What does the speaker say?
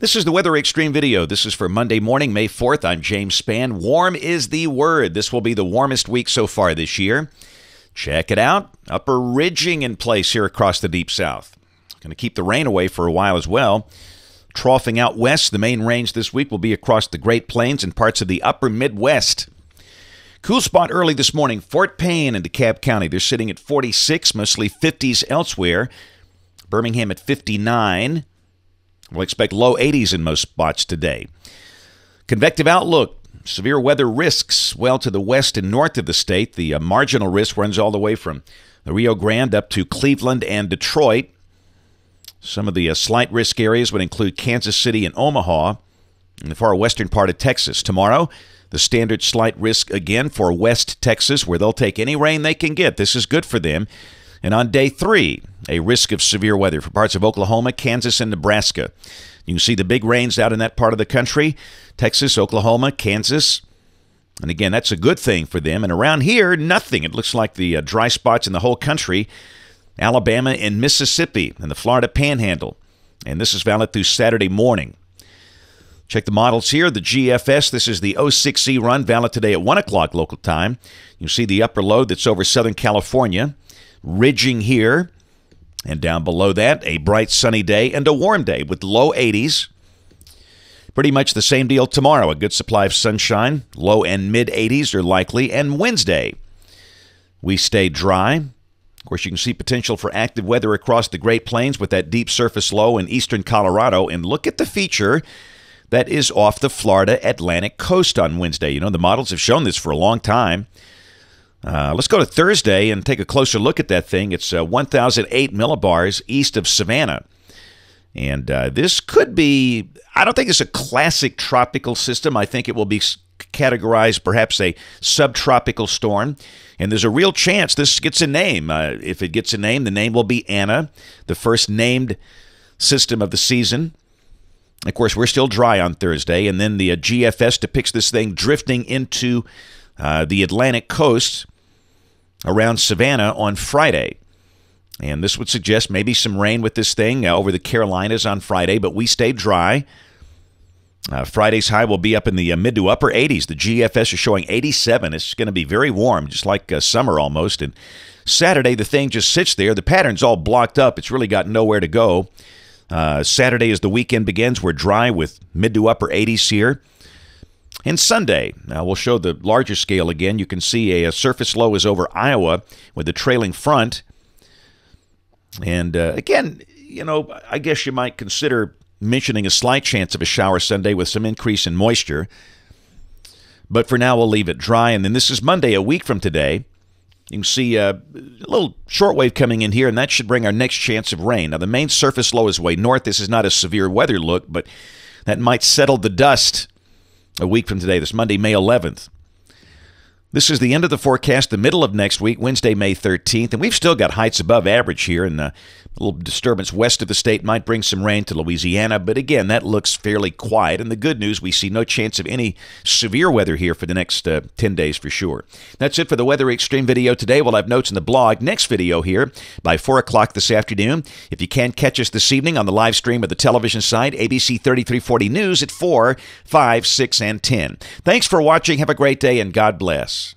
This is the Weather Xtreme video. This is for Monday morning, May 4th. I'm James Spann. Warm is the word. This will be the warmest week so far this year. Check it out. Upper ridging in place here across the deep south. Going to keep the rain away for a while as well. Troughing out west, the main range this week will be across the Great Plains and parts of the upper Midwest. Cool spot early this morning. Fort Payne in DeKalb County. They're sitting at 46, mostly 50s elsewhere. Birmingham at 59. We'll expect low 80s in most spots today. Convective outlook. Severe weather risks well to the west and north of the state. The uh, marginal risk runs all the way from the Rio Grande up to Cleveland and Detroit. Some of the uh, slight risk areas would include Kansas City and Omaha in the far western part of Texas. Tomorrow, the standard slight risk again for West Texas, where they'll take any rain they can get. This is good for them. And on day three, a risk of severe weather for parts of Oklahoma, Kansas, and Nebraska. You can see the big rains out in that part of the country Texas, Oklahoma, Kansas. And again, that's a good thing for them. And around here, nothing. It looks like the uh, dry spots in the whole country Alabama and Mississippi and the Florida Panhandle. And this is valid through Saturday morning. Check the models here. The GFS, this is the 06Z run, valid today at 1 o'clock local time. You see the upper low that's over Southern California ridging here. And down below that, a bright sunny day and a warm day with low 80s. Pretty much the same deal tomorrow. A good supply of sunshine. Low and mid 80s are likely. And Wednesday, we stay dry. Of course, you can see potential for active weather across the Great Plains with that deep surface low in eastern Colorado. And look at the feature that is off the Florida Atlantic coast on Wednesday. You know, the models have shown this for a long time. Uh, let's go to Thursday and take a closer look at that thing. It's uh, 1,008 millibars east of Savannah. And uh, this could be, I don't think it's a classic tropical system. I think it will be categorized perhaps a subtropical storm. And there's a real chance this gets a name. Uh, if it gets a name, the name will be Ana, the first named system of the season. Of course, we're still dry on Thursday. And then the uh, GFS depicts this thing drifting into uh, the Atlantic coast around Savannah on Friday. And this would suggest maybe some rain with this thing uh, over the Carolinas on Friday, but we stay dry. Uh, Friday's high will be up in the uh, mid to upper 80s. The GFS is showing 87. It's going to be very warm, just like uh, summer almost. And Saturday, the thing just sits there. The pattern's all blocked up. It's really got nowhere to go. Saturday, as the weekend begins, we're dry with mid to upper 80s here. And Sunday, now we'll show the larger scale again. You can see a, a surface low is over Iowa with the trailing front. And uh, again, you know, I guess you might consider mentioning a slight chance of a shower Sunday with some increase in moisture. But for now, we'll leave it dry. And then this is Monday, a week from today. You can see a little shortwave coming in here, and that should bring our next chance of rain. Now, the main surface low is way north. This is not a severe weather look, but that might settle the dust a week from today, this Monday, May 11th. This is the end of the forecast, the middle of next week, Wednesday, May 13th, and we've still got heights above average here, and a little disturbance west of the state might bring some rain to Louisiana, but again, that looks fairly quiet. And the good news, we see no chance of any severe weather here for the next uh, 10 days for sure. That's it for the Weather Xtreme video today. We'll have notes in the blog. Next video here by 4 o'clock this afternoon. If you can't catch us this evening on the live stream of the television site, ABC 3340 News at 4, 5, 6, and 10. Thanks for watching. Have a great day, and God bless.